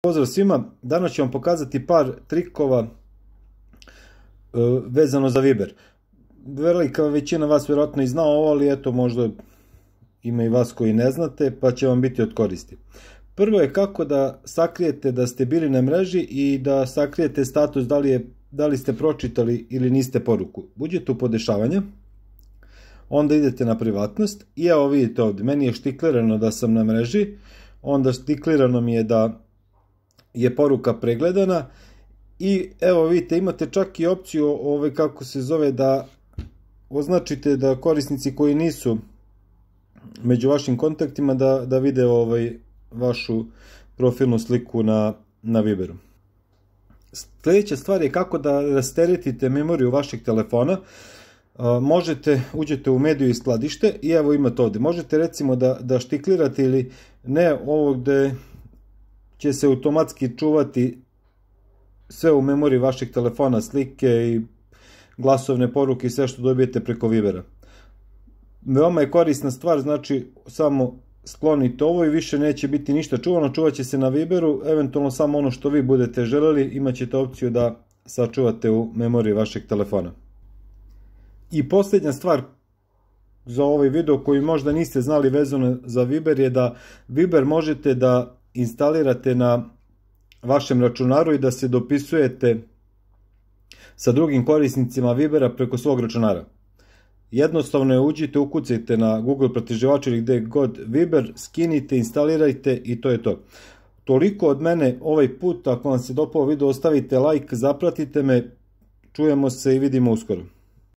Pozdrav svima, danas ću vam pokazati par trikova e, vezano za Viber. Velika većina vas vjerojatno i zna ovo, ali eto možda ima i vas koji ne znate, pa će vam biti od koristi. Prvo je kako da sakrijete da ste bili na mreži i da sakrijete status da li, je, da li ste pročitali ili niste poruku. Uđete u podešavanja, onda idete na privatnost i evo vidite ovdje, meni je štiklirano da sam na mreži, onda štiklirano mi je da je poruka pregledana i evo vidite imate čak i opciju ovaj kako se zove da označite da korisnici koji nisu među vašim kontaktima da, da vide ovaj vašu profilnu sliku na, na Viberu. Sljedeća stvar je kako da rasteretite memoriju vašeg telefona. možete, uđete u mediju i skladište i evo imate ovdje. Možete recimo da, da štiklirate ili ne ovo gde će se automatski čuvati sve u memoriji vašeg telefona, slike i glasovne poruke i sve što dobijete preko Vibera. Veoma je korisna stvar, znači samo sklonite ovo i više neće biti ništa čuvano, čuvat će se na Viberu, eventualno samo ono što vi budete želeli, imat ćete opciju da sačuvate u memoriji vašeg telefona. I posljednja stvar za ovaj video koji možda niste znali vezano za Viber je da Viber možete da instalirate na vašem računaru i da se dopisujete sa drugim korisnicima Vibera preko svog računara. Jednostavno je uđite, ukucajte na Google protiživač ili gdje god Viber, skinite, instalirajte i to je to. Toliko od mene ovaj put, ako vam se dopao video ostavite like, zapratite me, čujemo se i vidimo uskoro.